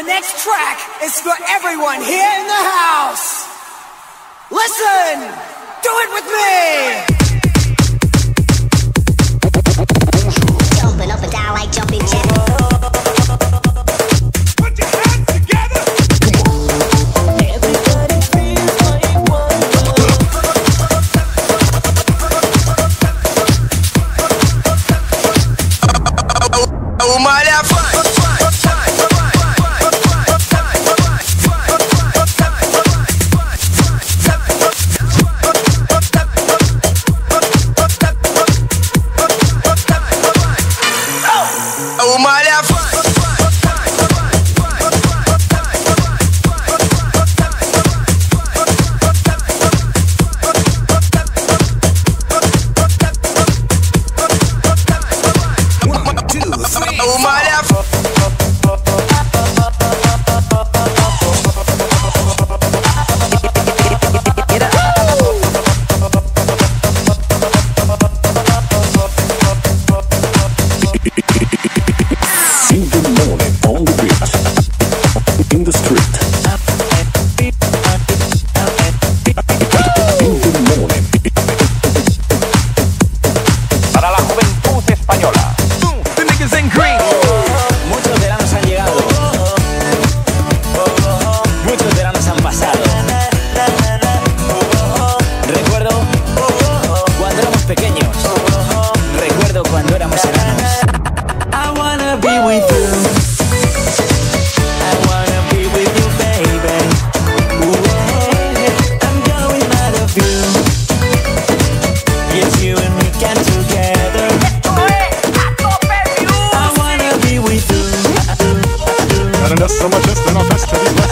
The next track is for everyone here in the house. Listen, do it with me. Jumping up and down like jumping jack. Uma leva My life. in the street. so much less than our best